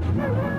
Come on.